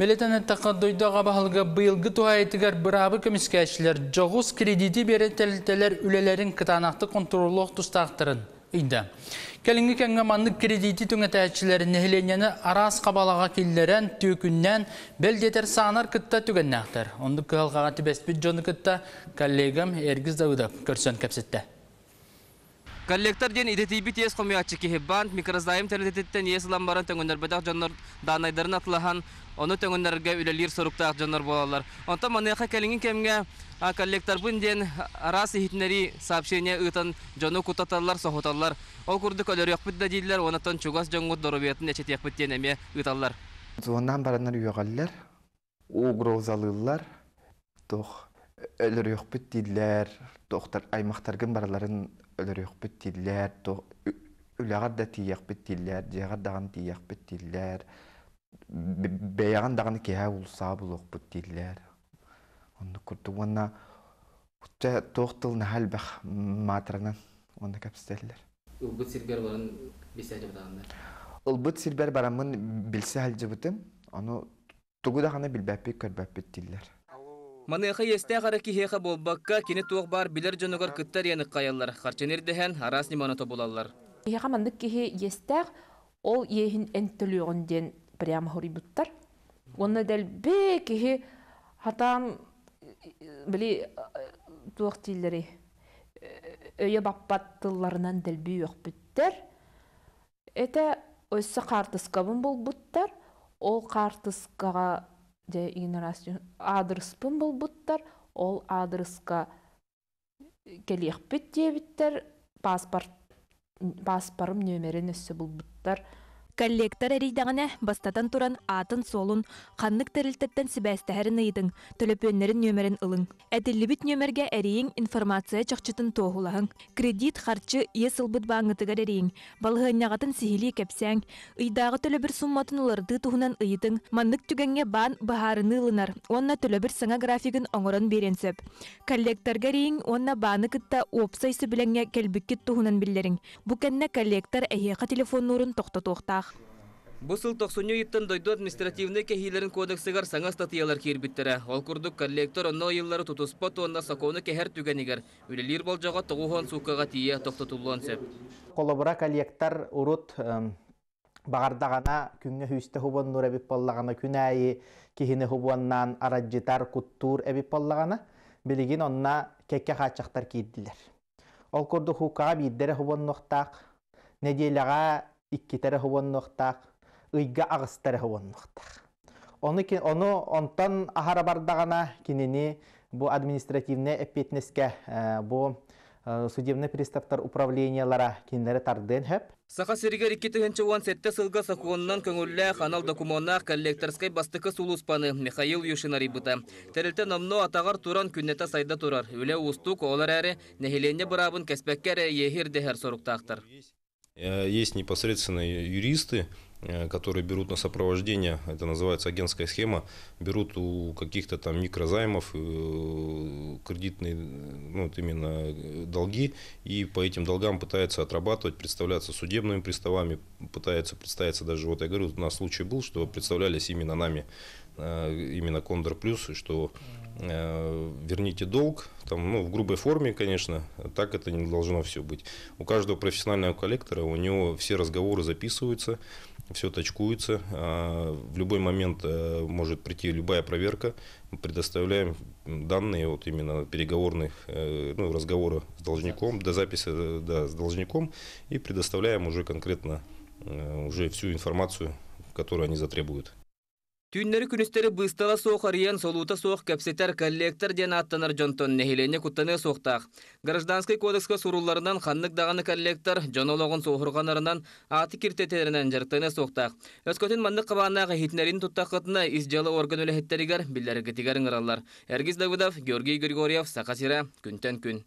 Белетен әттаққа дойдаға бағылға бұйылғы туайытығар бұрабы көміскәшілер жоғыз кредити беретелтелер үлелерін кытанақты контроллық тұстақтырын. Үйді. Кәлінгі кәңгі манны кредити түңетәчілер нәхіленені арас қабалаға келлерен түйкіннен белдетер саңар кытта түгеннәқтір. Онды кығалғаға тібеспіт жоны кытта коллегам Эргіз Дауыдап көрсен кәпсетті. Коллектор ден идетиби тез комиячы кихибан микрозайм тердететтен есылан баран төңөннөр бедак жоннор данайдарын атлахан оны төңөннөргө үлелир соруктаак жоннор болалар. Онта келиңин кемге а коллектор бун ден арас ихитнери сообщение ытан жону кутаталар сохоталар. Ол курдук өлөрөкпүт да дилер, онатон чугас жоңгут доробиятын эчетекпит ден эме ыталлар. Зондан баранар үйөгаллар, угрозалылар, тох өлөр өкпүт дилер, тохтар аймактаргын бараларын өлөр өкпүт дилер, тох үлягар да тиякпыт дилер, жагар даган тиякпыт дилер, беяган даган кеһә улса булокпыт дилер. Онда курту ванна Утта тохтыл нахал бах матранан онда капстеллер. Убут сиргер баран барамын билсе аны. Маныха есте хара кихеха болбакка кини туох бар билер жоногор кыттар яны каяллар. Харченер дехен харас ниманы тобулаллар. Яха мандык кихи естәк, ол ехин энтөлүгөнден прямо хорибуттар. Онна дәл бе кихи хатам били туох тиллери өйө баппаттылларынан дәл бүйөк бүттер. Эте өссө картыскабын бол буттар, ол картыскага же игнорация адреспын бол буттар, ол адреска келиекпит дебиттер, паспорт паспорым өссө бол буттар. Коллектор эрейдағына бастатан туран атын солун, қаннык тәрілтеттен сібәстәһәрін ыйдың, төлөпөннерін нөмерін ылың. Әділібіт нөмерге әрейін информация чақчытын тоғылағын. Кредит харчы ие сылбыт баңытыгар әрейін. Балғыннағатын сихили кәпсәң, ыйдағы төлөбір сумматын уларды туһунан ыйдың, маннык түгенге бан бахарыны ылынар, онна төлөбір саңа графигін оңырын беренсеп. Коллекторга әрейін онна баны кытта опсайсы біленге кәлбіккет туһунан биллерин. Бу кәнне коллектор әйеқа телефон нурын тоқтатуқтақ. Бу сыл 90 йыттан дойду административный кехилерин кодексыгар саңа статьялар кирбиттере. Ол курдук коллектор онно йыллары тутуспот онна саконы кехер түгенигер. Үлелир болжага тогухон суккага тие токтотулуон сеп. коллабора коллектор урут багардагана күнгө хүстө хубон нур эбип боллагана күнайы кихине хубоннан араджитар куттур эбип боллагана билигин онна кекке хачактар кийдилер. Ол курду хукага биддере хубоннуктак, неделяга иккитере хубоннуктак, ыйга агыстары хубоннуктак. Оны оны онтан ахара бардагана кинини бу административный эппетнеске бу судебный приставтар управлениялара кинлери тардын хэп. Саха сиригер 2001 сетте сылга сакуоннан көңүллә канал документна коллекторской бастыкы сулуспаны Михаил Юшинари бута. Терилте намно атагар туран күннете сайда турар. Үле устук олар әрі нехиленне бұрабын кәспәккәре ехир дехер соруктақтыр. Есть непосредственно юристы, которые берут на сопровождение, это называется агентская схема, берут у каких-то там микрозаймов кредитные, ну вот именно долги, и по этим долгам пытаются отрабатывать, представляться судебными приставами, пытаются представиться даже, вот я говорю, у нас случай был, что представлялись именно нами, именно Кондор Плюс, что верните долг, там, ну, в грубой форме, конечно, так это не должно все быть. У каждого профессионального коллектора, у него все разговоры записываются, все точкуется, в любой момент может прийти любая проверка, мы предоставляем данные вот именно переговорных, ну, разговора с должником, до записи да, с должником, и предоставляем уже конкретно уже всю информацию, которую они затребуют. Түйіннері күністері бұстала соқ ариян солута соқ кәпсетер коллектор ден аттанар жонтон нехилене күттаны соқтақ. Гражданский кодекске суруларынан ханнык дағаны коллектор жонологын соғырғанарынан аты киртетерінен жыртыны соқтақ. Өскөтін мандық қабанағы хитнерин тұттақытына изжалы орган өлі хеттерігер білдері гетигер ыңыралар. Эргиз Давыдов, Георгий Григорьев, Сақасира, күнтен күн.